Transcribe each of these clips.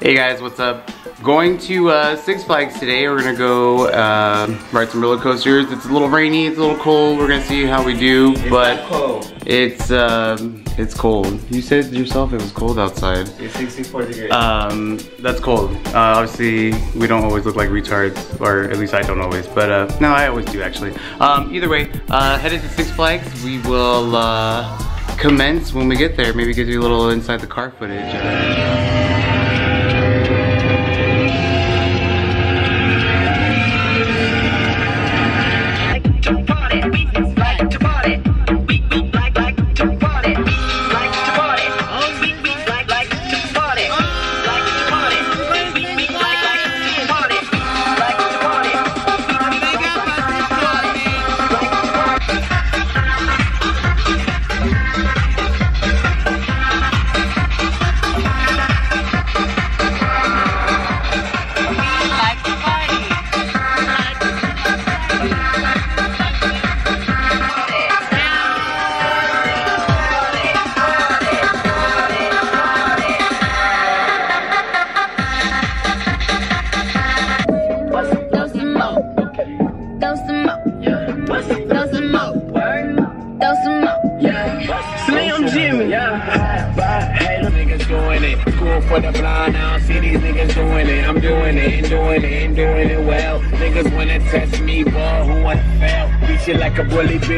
Hey guys, what's up? Going to uh, Six Flags today. We're gonna go uh, ride some roller coasters. It's a little rainy, it's a little cold. We're gonna see how we do, It's but cold. it's um, it's cold. You said yourself it was cold outside. It's 64 degrees. Um, that's cold. Uh, obviously, we don't always look like retards, or at least I don't always. But uh, no, I always do actually. Um, either way, uh, headed to Six Flags. We will uh, commence when we get there. Maybe give you a little inside the car footage.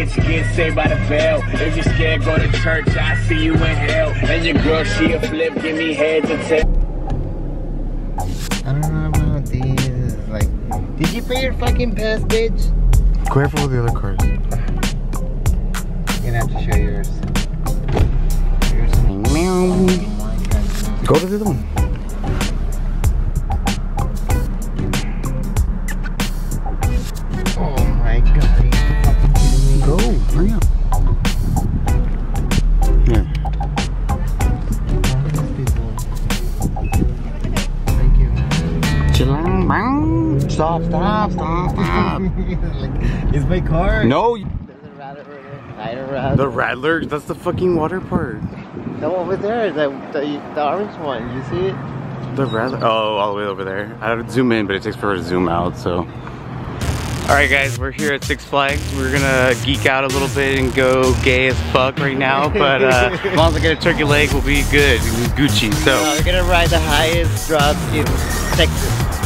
Bitch. Get saved by the bell. If you scared, go to church. I see you in hell. And your girl, she a flip. Give me head to tail. I don't know about these. Like, did you pay your fucking pass, bitch? Careful with the other cars. You're gonna have to show yours. Yours. Go to the other one. like, is my car? no, There's a rabbit over there. I don't the Rattler, that's the fucking water park. No, over there, the, the, the orange one. You see it? The Rattler, oh, all the way over there. I would zoom in, but it takes forever to zoom out, so. All right, guys, we're here at Six Flags. We're gonna geek out a little bit and go gay as fuck right now, but uh, as long as I get a turkey leg, we'll be good. We'll Gucci, No, so. we're gonna ride the highest drop in Texas,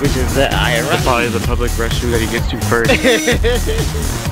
which is the That's IRA. probably the public restroom that he gets to first.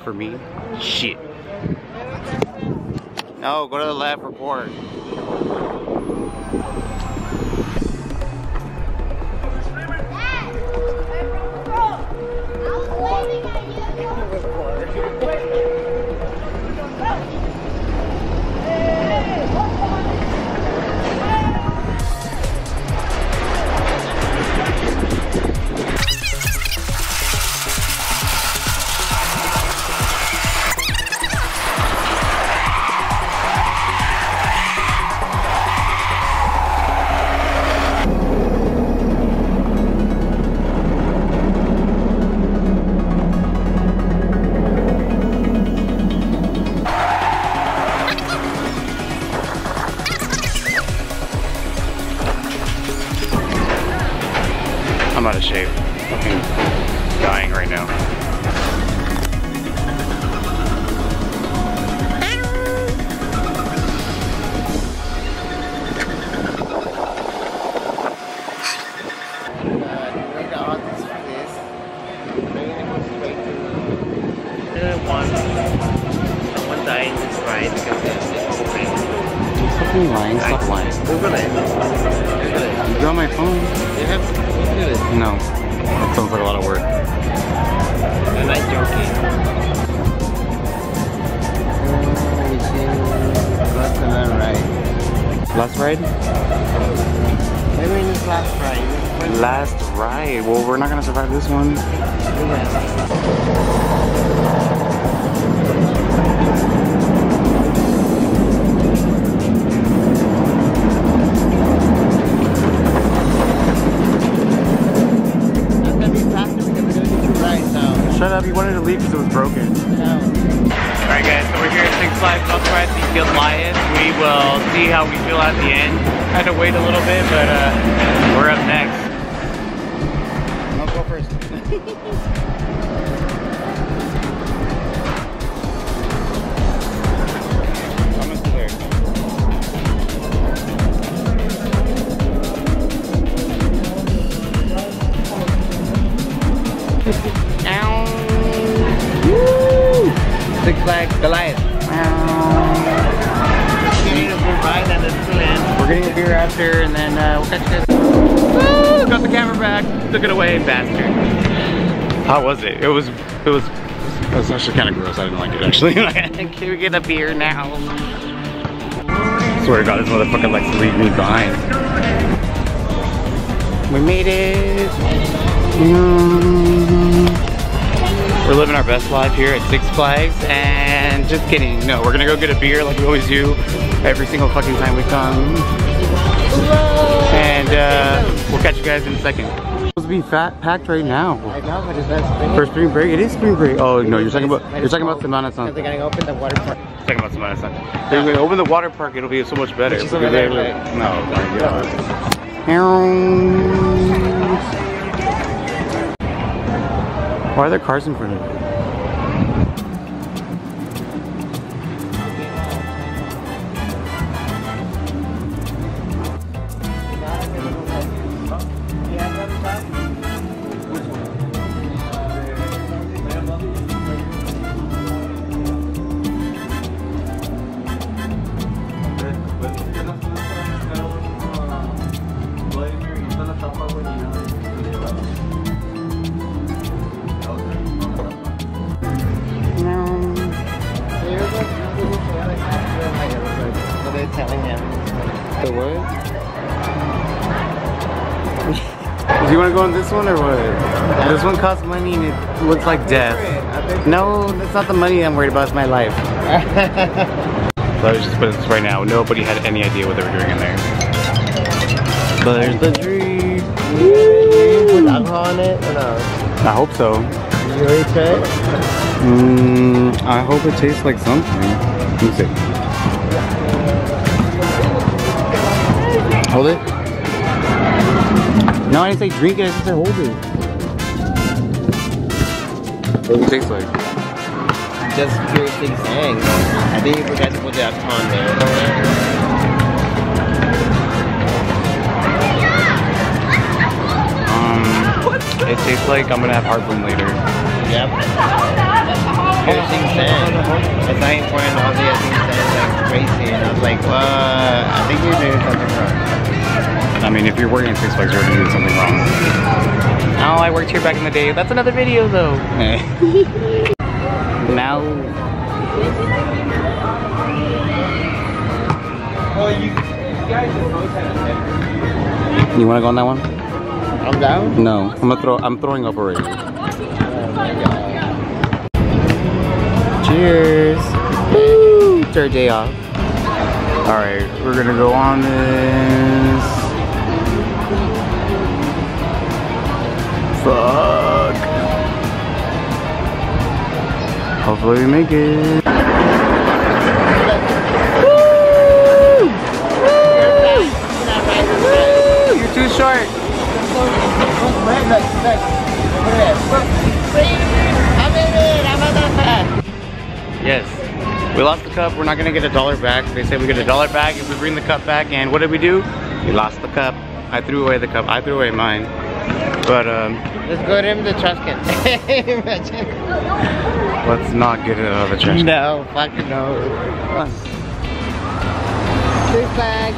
like for me? Shit. No, go to the lab report. Up. You wanted to leave because it was broken. Now. Alright guys, so we're here at Six Flags Northwest Eastfield Lions. We will see how we feel at the end. Had to wait a little bit, but uh, we're up next. I'll go first. Six Flags Goliath. Getting a good ride and it's still in. We're getting a beer after, and then uh, we'll catch you guys. Woo! Got the camera back. Took it away, bastard. How was it? It was. It was. It was actually kind of gross. I didn't like it actually. Can we get a beer now? Swear to God, this motherfucker likes to leave me behind. We made it. Mm. We're living our best life here at Six Flags, and just kidding. No, we're gonna go get a beer like we always do every single fucking time we come. And uh, we'll catch you guys in a second. It's supposed to be fat packed right now. I know, but it's not spring. For spring break, it is spring break. Oh no, you're talking about you're talking about Semana Santa. they're gonna open the water park. Talking about Semana Santa. They're gonna open the water park. It'll be so much better. Which is over there, right? No, my God. Why are there cars in front of it? This one or what? This one costs money and it looks like death. No, that's not the money I'm worried about. It's my life. Let's just put this right now. Nobody had any idea what they were doing in there. But there's the tree. Put alcohol on it or no? I hope so. You already tried? Mm, I hope it tastes like something. Let me see. Hold it. No, I didn't say drink it. I just said hold it. What does it taste like? Just pure six eggs. I think you forgot to put that on there. Um, it tastes like I'm gonna have heartburn later. Yep. Pure six sand. It's not important all the things sand like crazy. And I was like, well, I think you're doing something wrong. I mean, if you're working at Six Flags, you're doing something wrong. Oh, I worked here back in the day. That's another video, though. now. You want to go on that one? I'm down. No, I'm gonna throw. I'm throwing up already. Oh Cheers. Woo! It's our day off. All right, we're gonna go on this. Fuck. Hopefully we make it. Woo! Woo! You're too short. Yes. We lost the cup. We're not gonna get a dollar back. They said we get a dollar back if we bring the cup back. And what did we do? We lost the cup. I threw away the cup. I threw away mine. But um, Let's go to him the trash can. Imagine. let's not get it out of the trash. can. No, fucking no. Six Flags.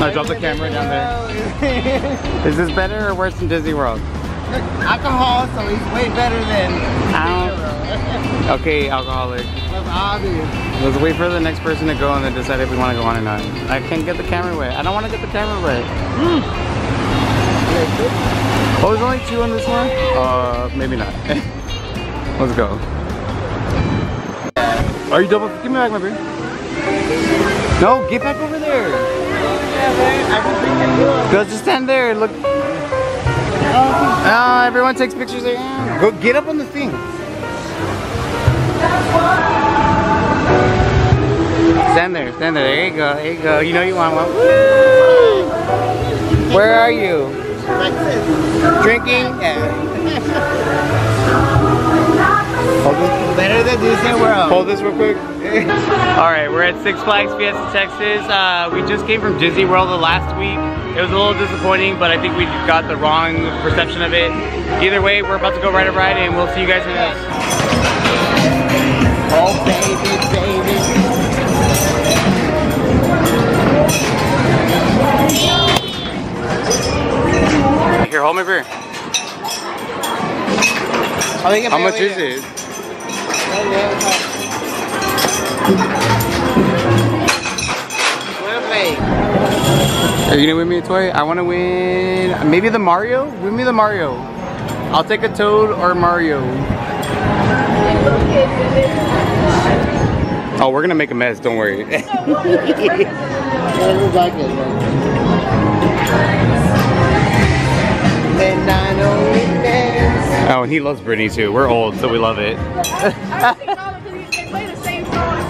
I dropped the camera down there. Is this better or worse than Disney World? Alcohol, so he's way better than. Ow. Okay, alcoholic. That's obvious. Let's wait for the next person to go and then decide if we want to go on or not. I can't get the camera wet. I don't want to get the camera wet. Oh, there's only two on this one? Uh, maybe not. Let's go. Are you double? Give me back my beer. No, get back over there. Go, just stand there. Look. Oh, everyone takes pictures there. Go get up on the thing. Stand there, stand there. There you go, there you go. You know you want one. Woo! Where are you? Drinking? Yeah. Hold this, Better than Disney World. hold this real quick. All right, we're at Six Flags Fiesta, Texas. Uh, we just came from Disney World the last week. It was a little disappointing, but I think we got the wrong perception of it. Either way, we're about to go ride a ride, and we'll see you guys in the Oh, baby, baby. Hold my beer. How much is it? Are you gonna win me a toy? I wanna win maybe the Mario? Win me the Mario. I'll take a Toad or Mario. Oh, we're gonna make a mess, don't worry. oh, and he loves Britney too. We're old, so we love it.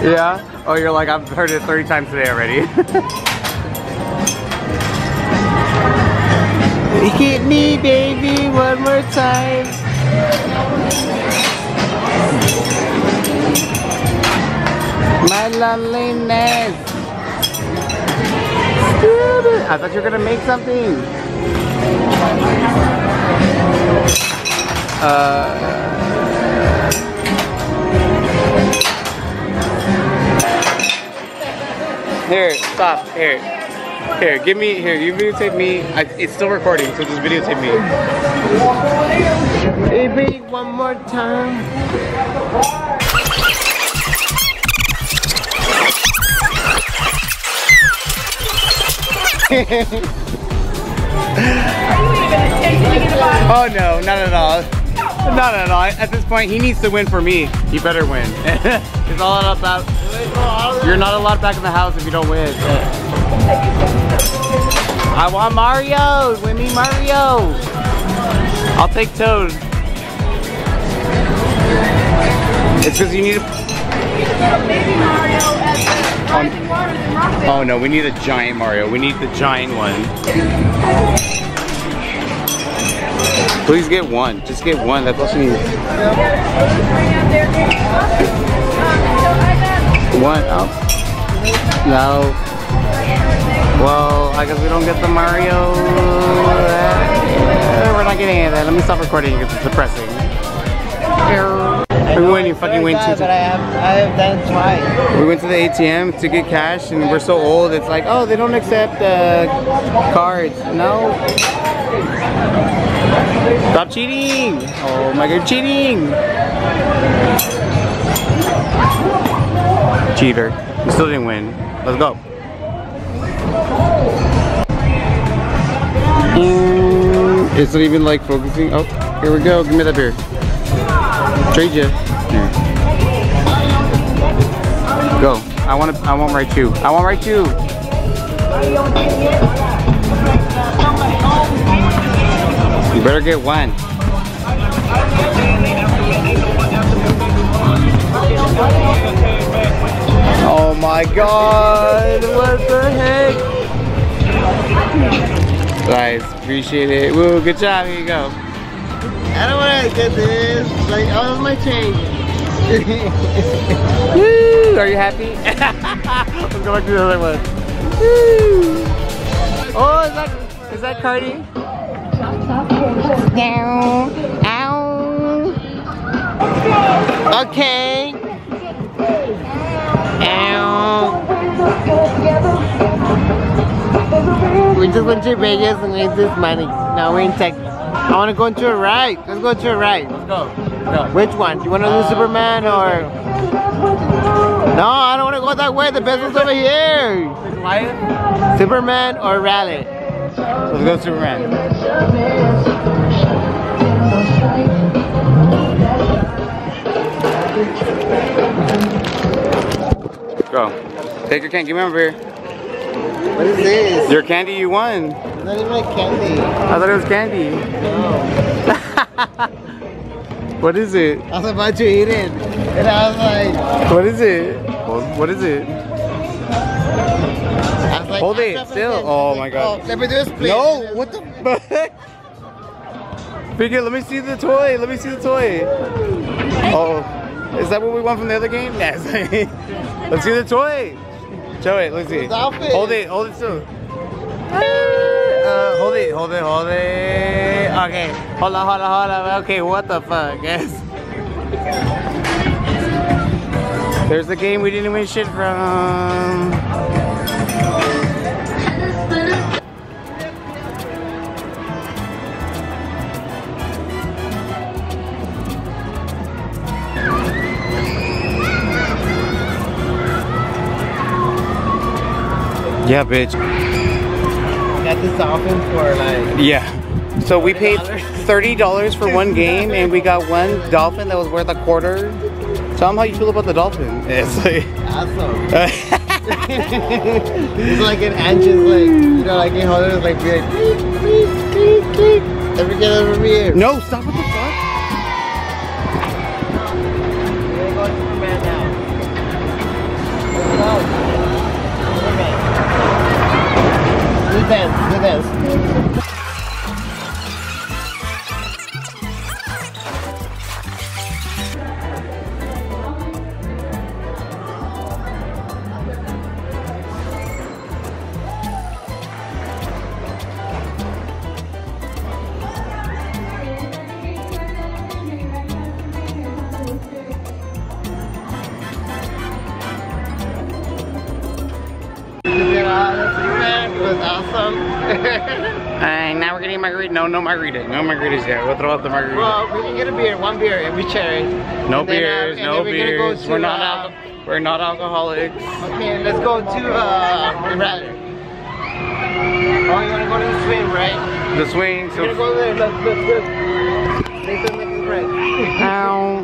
yeah? Oh, you're like, I've heard it 30 times today already. Hit me, baby, one more time. My loneliness. I thought you were gonna make something. Uh, here, stop. Here, here. Give me here. You videotape me. I, it's still recording, so just videotape me. Baby, one more time. Oh no, not at all. Not at all. At this point, he needs to win for me. He better win. it's all about. You're not allowed back in the house if you don't win. I want Mario. Win me Mario. I'll take Toad. It's because you need to. Oh no, we need a giant Mario. We need the giant one. Please get one. Just get one. That's all she needs. One. Oh. No. Well, I guess we don't get the Mario. Uh, we're not getting any of that. Let me stop recording because it's depressing. We went, you fucking went But to. I have, I have done twice. We went to the ATM to get cash, and we're so old. It's like, oh, they don't accept uh, cards. No. Stop cheating! Oh my god, cheating! Cheater. You still didn't win. Let's go. Mm, It's not even like focusing. Oh, here we go. Give me that beer. Trade you. Here. Go. I want to. I want right two. I want right two. You better get one. Oh my god, what the heck? Guys, appreciate it. Woo, good job, here you go. I don't want to get this. Like, all of my change. Woo, are you happy? Let's go back to the other one. Woo. Oh, is that, is that Cardi? Ow. Ow. Okay. Ow. We just went to Vegas and made this money. Now we're in Texas. I want to go into a ride. Let's go to a ride. Let's go. Go. Which one? Do you want to do Superman or? No, I don't want to go that way. The best one's over here. Lion? Superman or Rally? Let's go Superman. Go. Take your candy. Give me over here. What is this? Your candy you won. It's not even like candy. I thought it was candy. No. What is it? I was about to eat it. And I was like, What is it? What is it? Like Hold it still." something." Oh my God. Oh, let me do a split. No, what the fuck? Figure, let me see the toy. Let me see the toy. Oh, is that what we want from the other game? Yes. let's see the toy. Show it. Let's see. Hold it. Hold it still. Uh, hold it. Hold it. Hold it. Okay. Hold on. Hold on. Hold on. Okay. What the fuck, guys? There's the game we didn't win shit from. Yeah, bitch. Got this dolphin for like. Yeah. So we paid thirty dollars for one game, and we got one dolphin that was worth a quarter. Tell them how you feel about the dolphin. It's like, Awesome. it's like an anxious like you know like in Hollywood like be like beep, beep, beep. Let me get over here. no, stop! What the dance, do dance. We're margarita. No, no margarita. No margaritas yet. We'll throw out the margarita. well, we can get a beer, one beer, and we share it. no and then, uh, beers. no we're gonna go beers. to, we're not. uh, we're not alcoholics. Okay, let's go to uh, the rally. Oh, you wanna go to the swing, right? The swing. We're So. gonna go there. Look, look, look. Make the make right. Ow.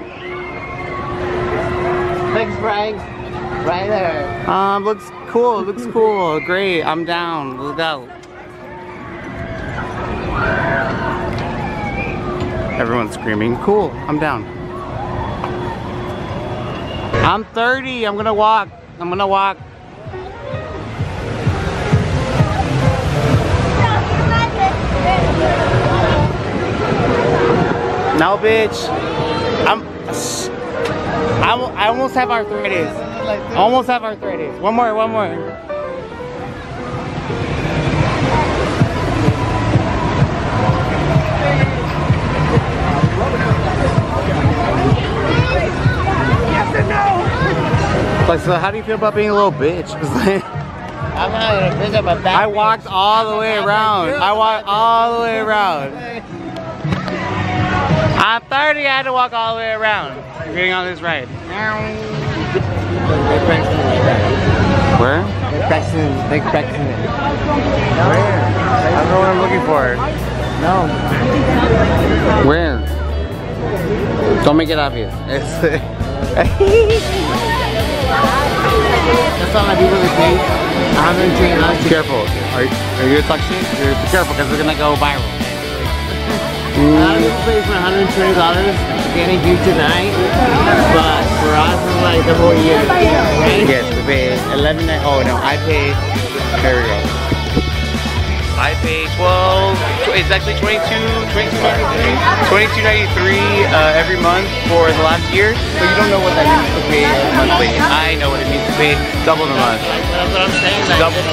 Thanks, Frank. Right there. Um, looks cool. Looks cool. Great. I'm down. Let's go. Everyone's screaming. Cool. I'm down. I'm 30. I'm gonna walk. I'm gonna walk. No, bitch. I'm. I'm I almost have arthritis. Almost have arthritis. One more, one more. Like, so how do you feel about being a little bitch? I'm not gonna pick up my back. I walked all the way around. I walked all the way around. I'm 30, I had to walk all the way around. Getting on this ride. Where? They're practicing. They're practicing it. Where? I don't know what I'm looking for. No. Where? Don't make it obvious. That's all my people that pay. $120 Be careful. Are you, are you gonna talk shit? You're- Be careful because we're gonna go viral. A lot of people pay for $120 getting here tonight, but for us it's like the whole year, right? Yes, we pay 11. ni- Oh no, I pay. There we go. I pay 12. It's actually 22, 22, 22.93 uh, every month for the last year. So you don't know what that means to pay monthly. I know what it means double the month. That's what I'm saying. Like, Double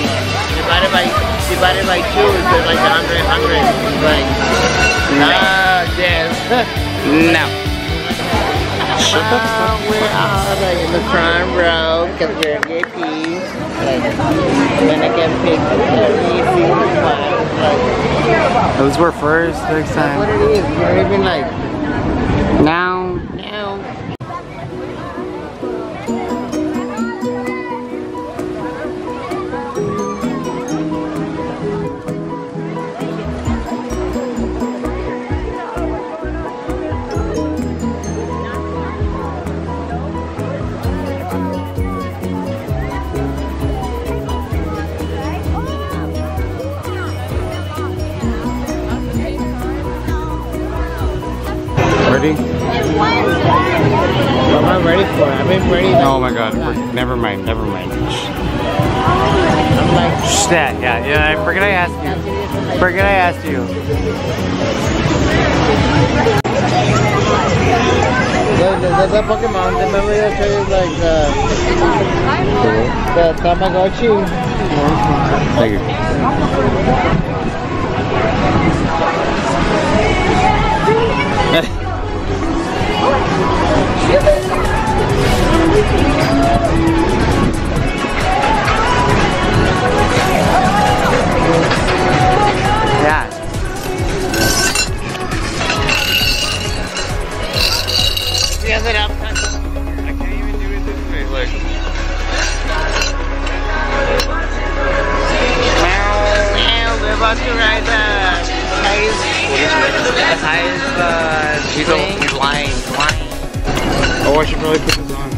divided by divided by two, it's like a hundred, hundred. It's like ah, yes. No. Ah, we're all like in the front row because we're VIPs. Like, when I get picked every single one. Like, Those were first next time what it is, we're even like, now. Ready? What am I ready for? I've been ready. Oh my god. Never mind. Never mind. I'm like, Shh, that. Yeah. Yeah. I forget I asked you. Forget I asked you. the, the, the, the Pokemon, remember showed you like the, the Tamagotchi? Thank you. about to ride the highest, the highest uh, I should probably put this on.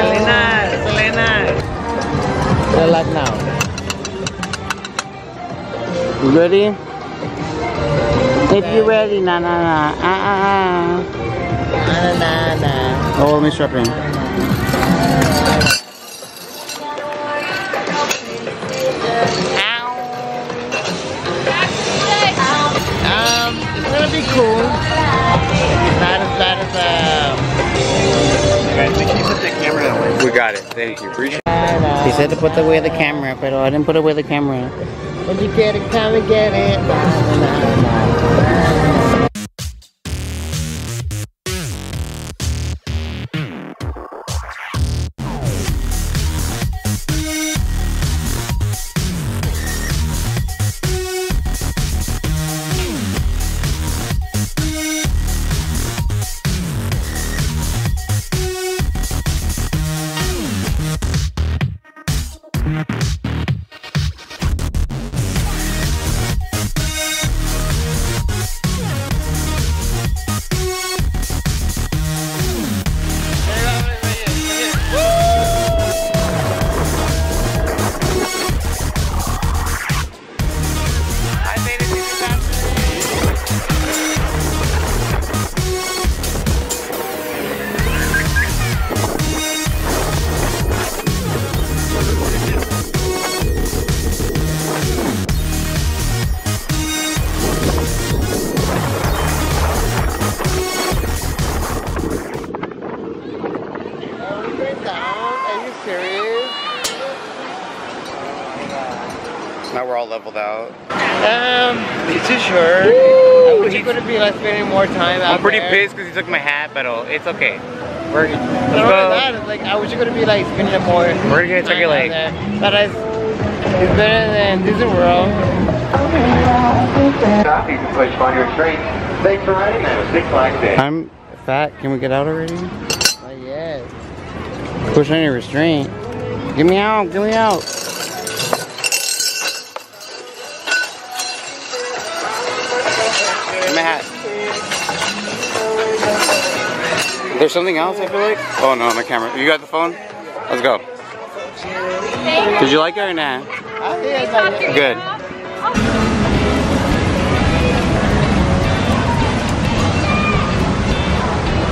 Selena, Selena. Good luck now. You ready? If you're ready, na na na. Ah ah ah. Na na na. Oh, let me strap in. It's gonna be cool. Not as bad as uh. We got it. Thank you. Appreciate na, He said to put away the camera, but I didn't put away the camera. When you get it, come and get it. Now we're all leveled out. Um, is you sure? Was you gonna be like spending more time out I'm pretty there? pissed because he took my hat, but oh, it's okay. We're Not let's go. that, like I was gonna be like spending more. We're gonna Turkey time out Lake. But it's, it's better than Disney World. Stop, you can push on your train. Thanks for riding that. Six Flags Day. I'm fat. Can we get out already? Oh yes. Push any restraint. Get me out. Get me out. There's something else I feel like? Oh no, my camera. You got the phone? Let's go. Did you like it or not? Good.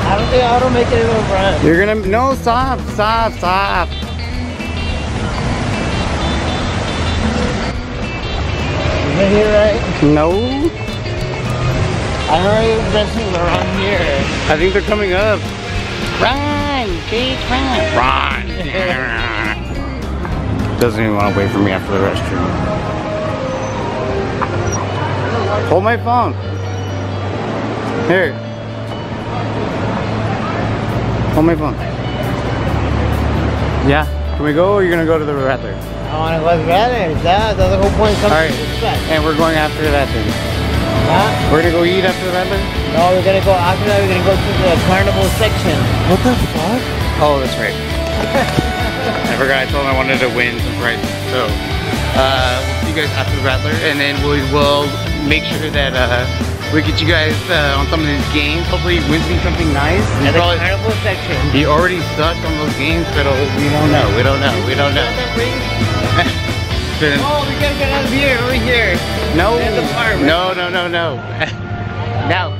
I don't think I don't make it in the front. You're gonna no stop, stop, stop. Is it here right? No. I it's dressing around here. I think they're coming up. Run! bitch, run. Run. Doesn't even want to wait for me after the restroom. Hold my phone. Here. Hold my phone. Yeah. Can we go or you're gonna go to the Rattler? I wanna go to Rattler. That, that's the whole point Alright. to this place. And we're going after that then. Huh? We're gonna go eat after the Rattler? No, we're gonna go, after that we're gonna go to the carnival section. What the fuck? Oh, that's right. I forgot I told him I wanted to win some prizes. So, uh, we'll see you guys after the Rattler and then we will make sure that, uh, we get you guys uh, on some of these games. Hopefully wins me something nice. At the probably- carnival section. he already sucked on those games, but we don't know. We don't know. We don't know. Then- Oh, we gotta get out of here over here. no. in the bar. No, no, no, no. no.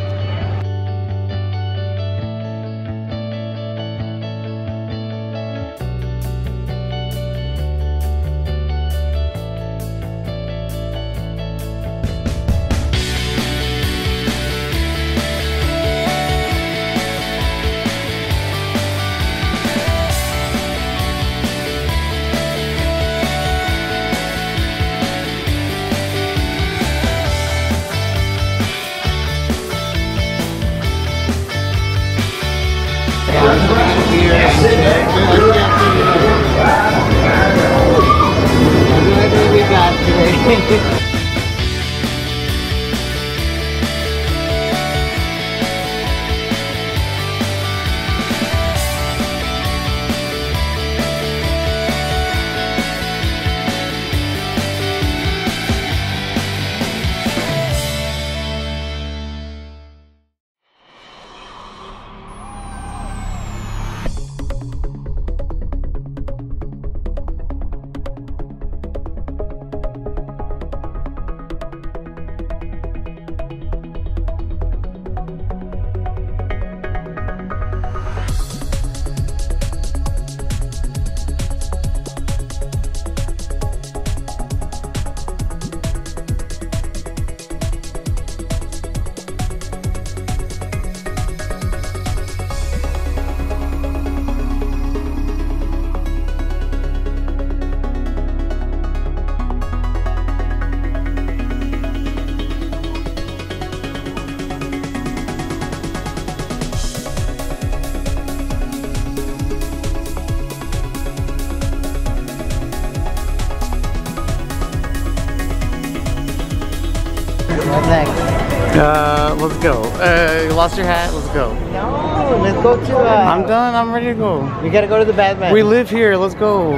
Your hat? Let's go. No, let's go to. Uh, I'm done. I'm ready to go. We gotta go to the Batman. We live here. Let's go.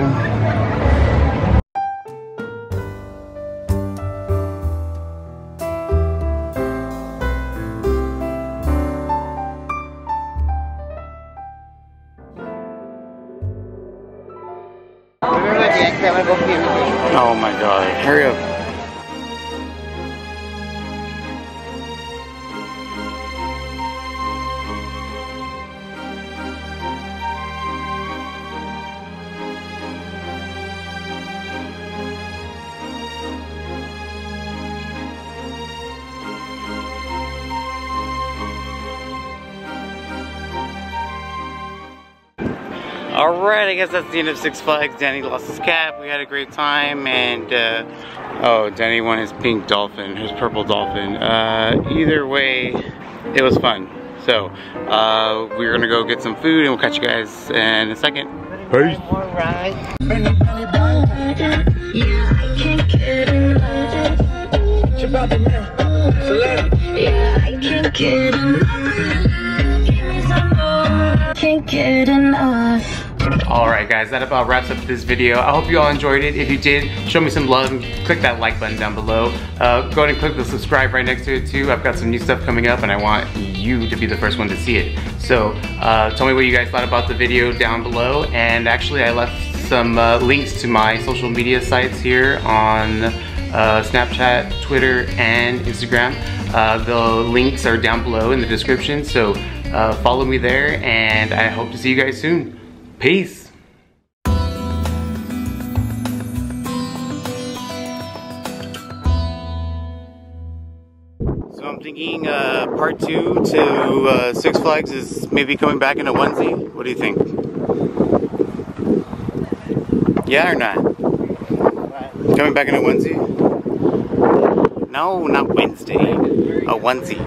Alright, I guess that's the end of Six Flags. Danny lost his cap. We had a great time and uh, oh, Danny won his pink dolphin, his purple dolphin. Uh, either way, it was fun. So, uh, we're gonna go get some food and we'll catch you guys in a second. Peace. One more ride. Yeah, I can't get enough. Yeah, I can't get enough. Alright guys, that about wraps up this video. I hope you all enjoyed it. If you did, show me some love and click that like button down below. Uh, go ahead and click the subscribe right next to it too. I've got some new stuff coming up and I want you to be the first one to see it. So uh, tell me what you guys thought about the video down below. And actually I left some uh, links to my social media sites here on uh, Snapchat, Twitter, and Instagram. Uh, the links are down below in the description, so uh, follow me there, and I hope to see you guys soon. Peace. taking uh, part two to uh, Six Flags is maybe coming back in a onesie? What do you think? Yeah or not? Coming back in a onesie? No, not Wednesday. A onesie.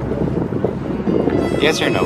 Yes or no?